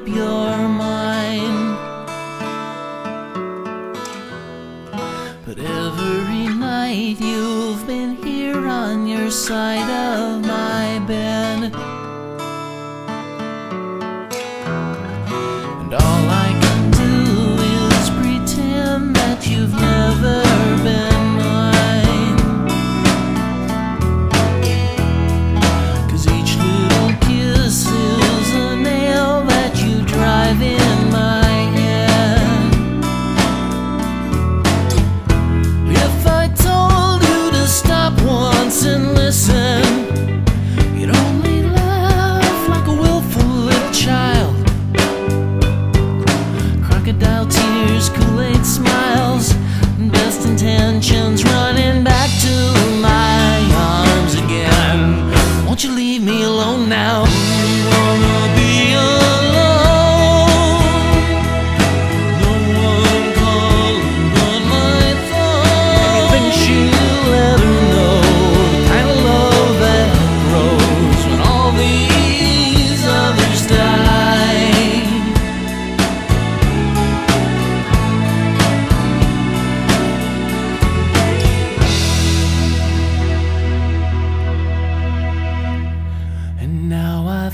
up your mind. But every night you've been here on your side of Won't you leave me alone now?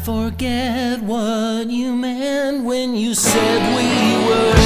forget what you meant when you said we were.